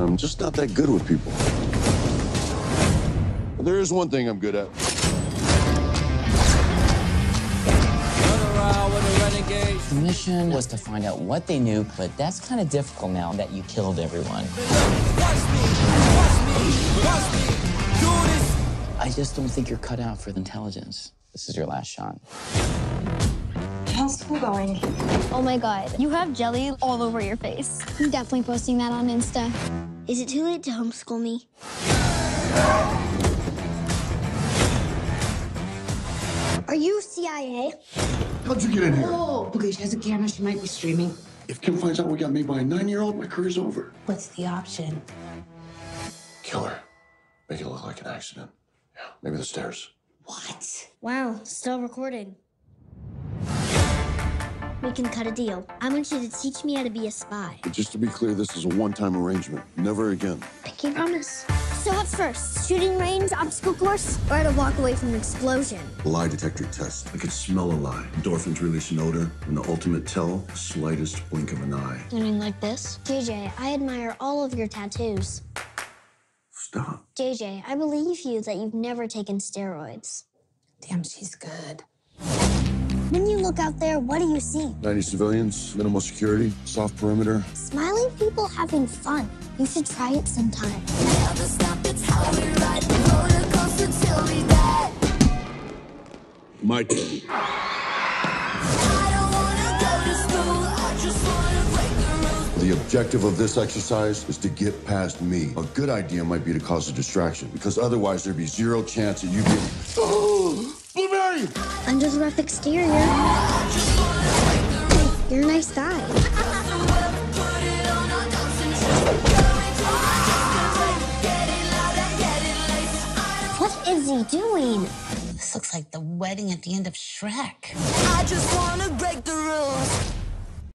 I'm just not that good with people. But there is one thing I'm good at. The mission was to find out what they knew, but that's kind of difficult now that you killed everyone. I just don't think you're cut out for the intelligence. This is your last shot. How's school going? Oh my god, you have jelly all over your face. I'm definitely posting that on Insta. Is it too late to homeschool me? Are you CIA? How'd you get in here? Oh, okay, she has a camera. She might be streaming. If Kim finds out we got made by a nine-year-old, my career's over. What's the option? Kill her. Make it look like an accident. Yeah, maybe the stairs. What? Wow, still recording. We can cut a deal. I want you to teach me how to be a spy. But just to be clear, this is a one-time arrangement. Never again. Pinky promise. So what's first? Shooting range, obstacle course, or to walk away from an explosion? Lie detector test. I can smell a lie. Endorphins release an odor, and the ultimate tell, the slightest blink of an eye. You Doing like this? JJ, I admire all of your tattoos. Stop. JJ, I believe you that you've never taken steroids. Damn, she's good. When you look out there, what do you see? 90 civilians, minimal security, soft perimeter. Smiling people having fun. You should try it sometime. My turn. The objective of this exercise is to get past me. A good idea might be to cause a distraction, because otherwise there'd be zero chance that you get. Oh, Blueberry! Under the rough exterior. You're a nice guy. What is he doing? This looks like the wedding at the end of Shrek. I just wanna break the rules.